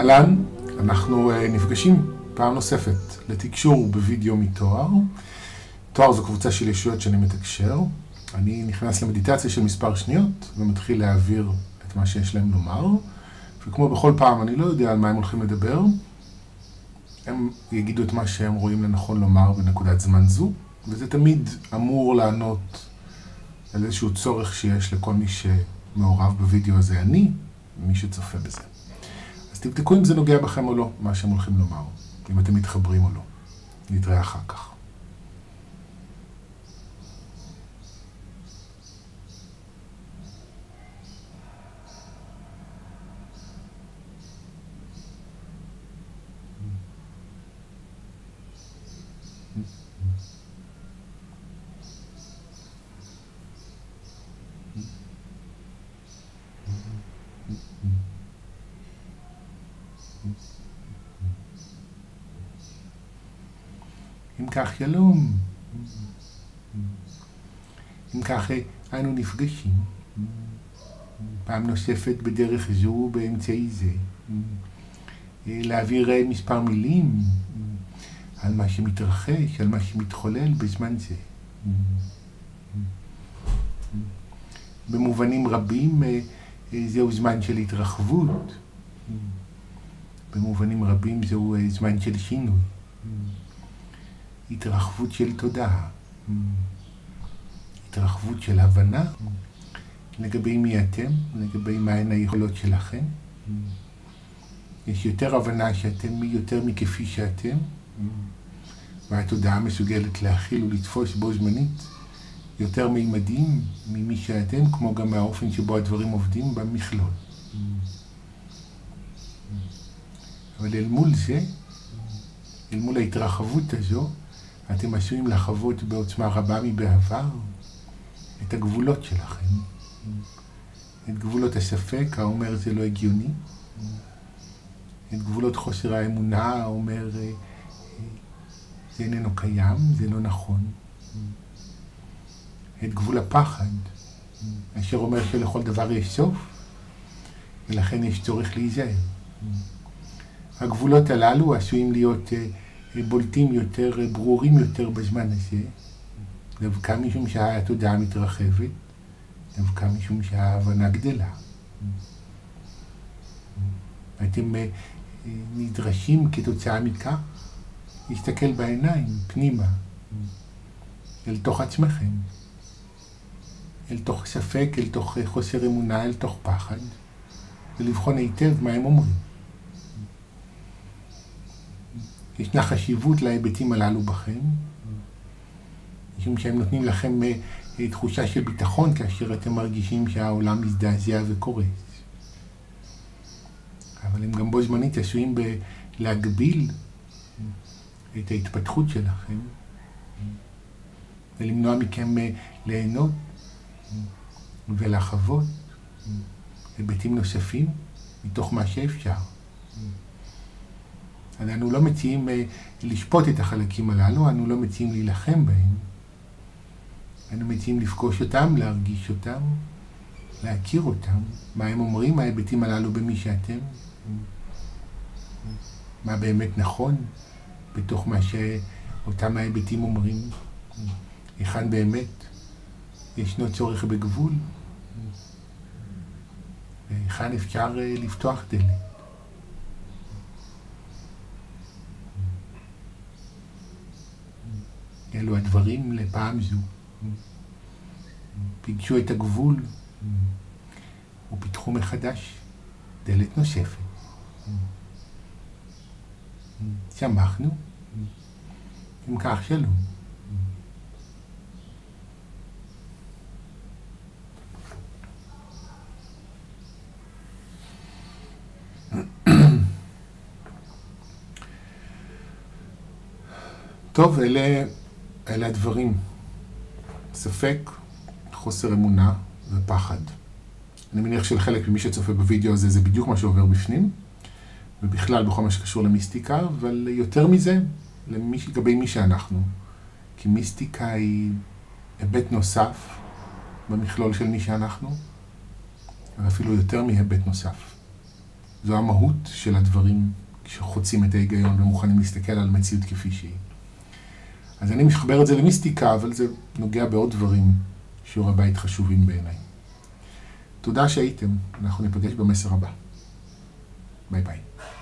אהלן, אנחנו uh, נפגשים פעם נוספת לתקשור בווידאו מתואר. תואר זו קבוצה של ישויות שאני מתקשר. אני נכנס למדיטציה של מספר שניות ומתחיל להעביר את מה שיש להם לומר. וכמו בכל פעם, אני לא יודע על מה הם הולכים לדבר. הם יגידו את מה שהם רואים לנכון לומר בנקודת זמן זו, וזה תמיד אמור לענות על איזשהו צורך שיש לכל מי שמעורב בווידאו הזה, אני, ומי שצופה בזה. תבדקו אם זה נוגע בכם או לא, מה שהם הולכים לומר, אם אתם מתחברים או לא. נתראה אחר כך. אם כך, שלום. אם כך, אנו נפגשים פעם נוספת בדרך זו באמצעי זה. להעביר מספר מילים על מה שמתרחש, על מה שמתחולל בזמן זה. במובנים רבים זהו זמן של התרחבות, במובנים רבים זהו זמן של שינוי. התרחבות של תודעה, התרחבות של הבנה לגבי מי אתם, לגבי מהן היכולות שלכם. יש יותר הבנה שאתם יותר מכפי שאתם, והתודעה מסוגלת להכיל ולתפוס בו זמנית יותר מימדים ממי שאתם, כמו גם מהאופן שבו הדברים עובדים במכלול. אבל אל מול זה, אל מול ההתרחבות הזו, אתם עשויים לחוות בעוצמה רבה מבעבר את הגבולות שלכם. את גבולות הספק, האומר זה לא הגיוני. את גבולות חוסר האמונה, האומר זה איננו קיים, זה לא נכון. את גבול הפחד, אשר אומר שלכל דבר יש סוף, ולכן יש צורך להיזהר. הגבולות הללו עשויים להיות בולטים יותר, ברורים יותר בזמן הזה, דווקא משום שהתודעה מתרחבת, דווקא משום שההבנה גדלה. אתם נדרשים כתוצאה מכך להסתכל בעיניים, פנימה, אל תוך עצמכם, אל תוך ספק, אל תוך חוסר אמונה, אל תוך פחד, ולבחון היטב מה הם אומרים. ישנה חשיבות להיבטים הללו בכם, משום שהם נותנים לכם תחושה של ביטחון כאשר אתם מרגישים שהעולם מזדעזע וקורס. אבל הם גם בו זמנית עשויים להגביל את ההתפתחות שלכם ולמנוע מכם ליהנות ולחוות היבטים נוספים מתוך מה שאפשר. אנו לא מציעים לשפוט את החלקים הללו, אנו לא מציעים להילחם בהם. אנו מציעים לפגוש אותם, להרגיש אותם, להכיר אותם, מה הם אומרים, ההיבטים הללו במי שאתם, מה באמת נכון בתוך מה שאותם ההיבטים אומרים, היכן באמת ישנו צורך בגבול, והיכן אפשר לפתוח דלת. אלו הדברים לפעם זו. פיגשו את הגבול ופיתחו מחדש דלת נוספת. שמחנו, אם כך שלום. טוב, אלה, אלה הדברים. ספק, חוסר אמונה ופחד. אני מניח שלחלק ממי שצופה בווידאו הזה זה בדיוק מה שעובר בפנים, ובכלל בכל מה שקשור למיסטיקה, אבל יותר מזה, לגבי מי שאנחנו. כי מיסטיקה היא היבט נוסף במכלול של מי שאנחנו, ואפילו יותר מהיבט נוסף. זו המהות של הדברים שחוצים את ההיגיון ומוכנים להסתכל על מציאות כפי שהיא. אז אני מחבר את זה למיסטיקה, אבל זה נוגע בעוד דברים שיעורי בית חשובים בעיניי. תודה שהייתם, אנחנו ניפגש במסר הבא. ביי ביי.